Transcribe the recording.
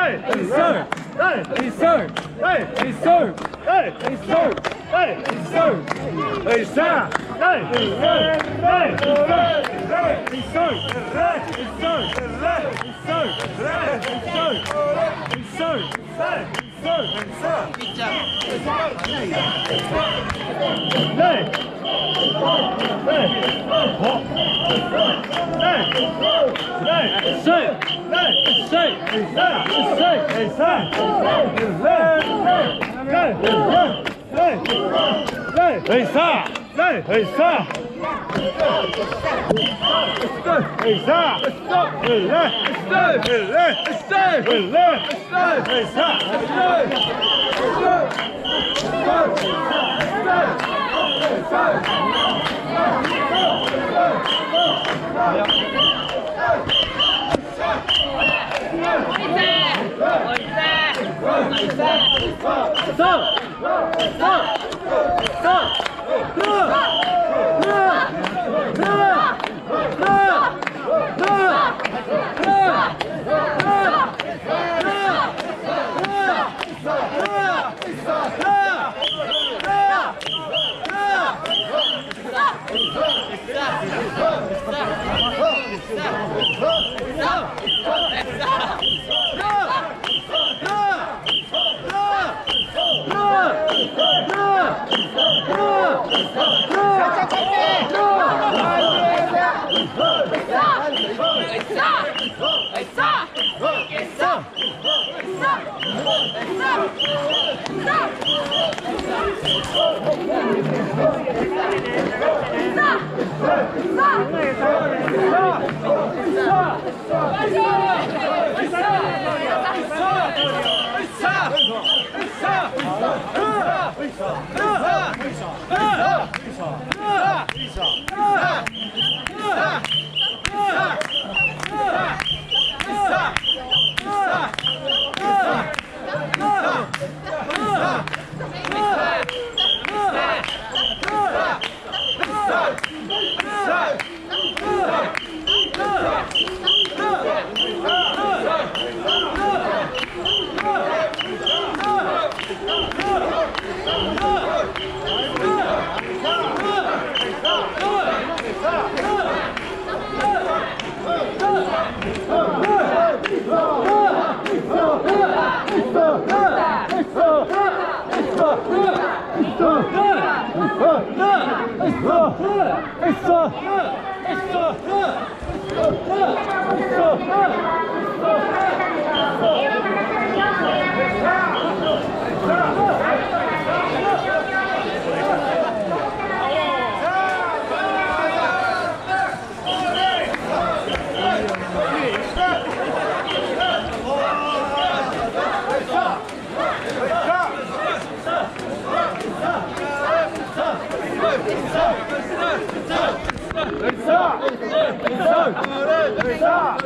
Hey! Hey! Isso! Hey! Hey! Isso! Hey! Hey! Sa! Hey! Hey! sir. Hey! Isso! Isso! Hey! sir. Hey! Hop! Hey! sir. Hey! Isso! Hey! Isso! Hey! Sa! Hey! sir. Hey! sir. Hey! Hey! Sa! Hey! Hey! Hey! Sa! Hey! Hey! Hey! Sa! Stop! Stop! Stop! Hey! Sa!